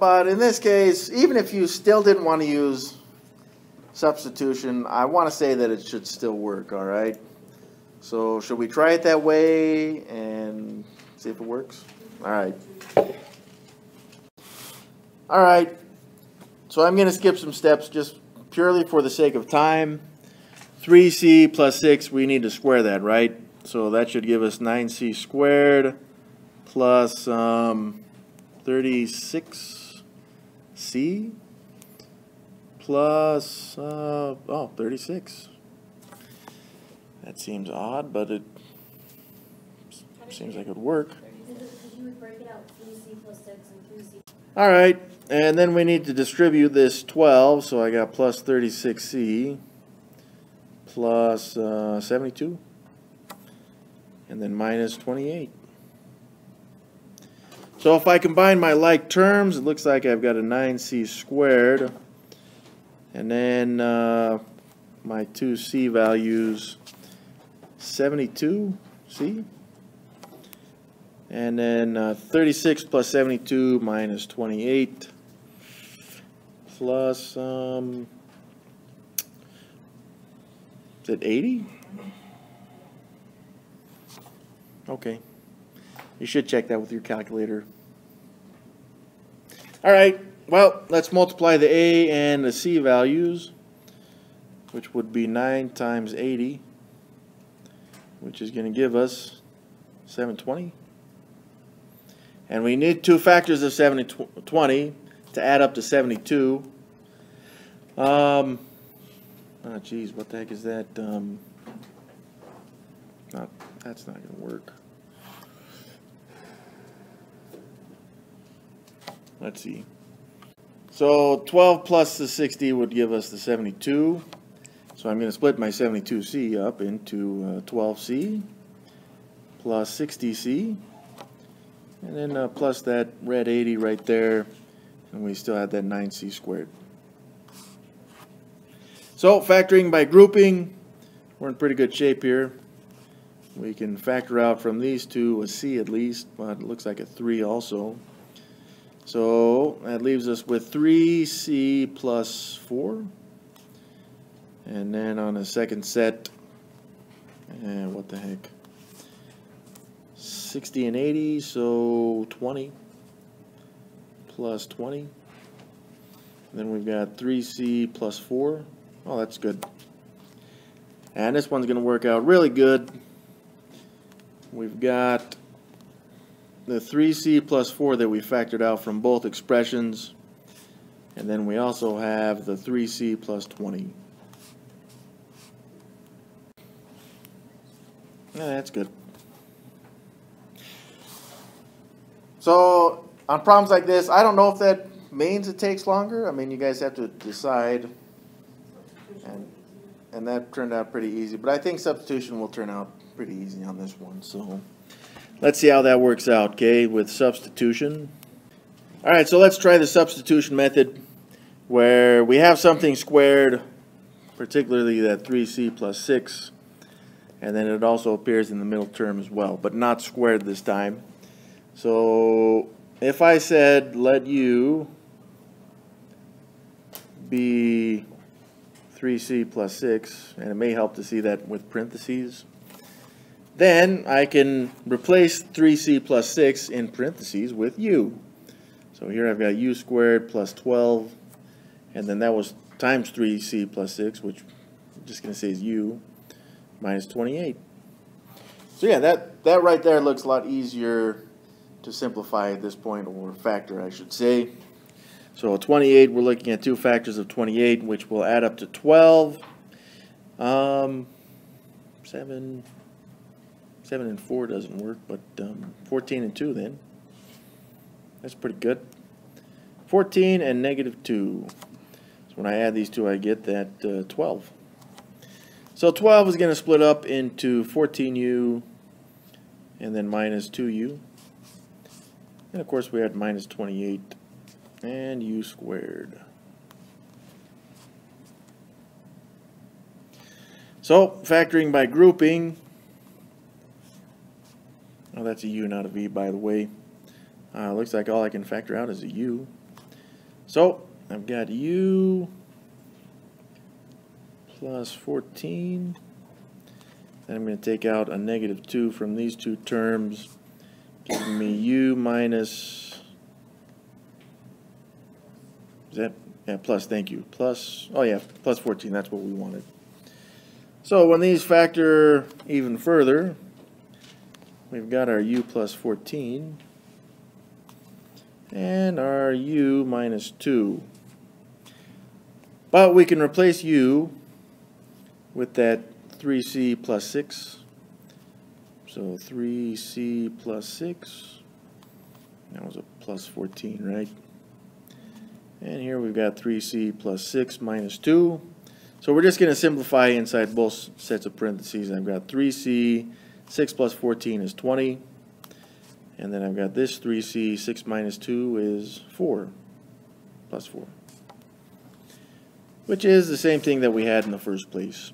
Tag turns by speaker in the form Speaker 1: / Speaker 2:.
Speaker 1: But in this case, even if you still didn't want to use substitution, I want to say that it should still work, all right? So should we try it that way and see if it works? All right. All right. So I'm going to skip some steps just purely for the sake of time. 3c plus 6, we need to square that, right? So that should give us 9c squared plus um, 36c plus, uh, oh, 36. That seems odd, but it seems like it would work. All right, and then we need to distribute this 12, so I got plus 36c plus uh, 72, and then minus 28. So if I combine my like terms, it looks like I've got a 9c squared, and then uh, my two c values, 72c, and then uh, 36 plus 72 minus 28 plus, um, is it 80? Okay. You should check that with your calculator. All right. Well, let's multiply the A and the C values, which would be 9 times 80, which is going to give us 720. And we need two factors of 720 to add up to 72. Um, oh, geez, what the heck is that? Um, not, that's not going to work. Let's see. So 12 plus the 60 would give us the 72. So I'm going to split my 72C up into uh, 12C plus 60C. And then uh, plus that red 80 right there. And we still have that 9C squared. So factoring by grouping, we're in pretty good shape here. We can factor out from these two a C at least, but it looks like a 3 also. So that leaves us with 3c plus 4. And then on the second set, and eh, what the heck, 60 and 80, so 20 plus 20. And then we've got 3c plus 4. Oh, that's good. And this one's going to work out really good. We've got the 3c plus 4 that we factored out from both expressions. And then we also have the 3c plus 20. Yeah, that's good. So on problems like this, I don't know if that means it takes longer. I mean, you guys have to decide. And, and that turned out pretty easy. But I think substitution will turn out pretty easy on this one. So. Let's see how that works out, okay, with substitution. All right, so let's try the substitution method where we have something squared, particularly that 3c plus 6, and then it also appears in the middle term as well, but not squared this time. So if I said let u be 3c plus 6, and it may help to see that with parentheses, then I can replace 3c plus 6 in parentheses with u. So here I've got u squared plus 12, and then that was times 3c plus 6, which I'm just going to say is u, minus 28. So yeah, that, that right there looks a lot easier to simplify at this point, or factor I should say. So 28, we're looking at two factors of 28, which will add up to 12. Um, 7, 7 and 4 doesn't work, but um, 14 and 2 then. That's pretty good. 14 and negative 2. So when I add these two, I get that uh, 12. So 12 is going to split up into 14u and then minus 2u. And of course we had minus 28 and u squared. So factoring by grouping, that's a U, not a V, by the way. Uh, looks like all I can factor out is a U. So I've got u plus 14. Then I'm going to take out a negative 2 from these two terms, giving me u minus, is that, yeah, plus, thank you, plus, oh yeah, plus 14, that's what we wanted. So when these factor even further, we've got our u plus 14 and our u minus 2. But we can replace u with that 3c plus 6. So 3c plus 6. That was a plus 14, right? And here we've got 3c plus 6 minus 2. So we're just going to simplify inside both sets of parentheses. I've got 3c, 6 plus 14 is 20. And then I've got this 3c, 6 minus 2 is 4, plus 4. Which is the same thing that we had in the first place.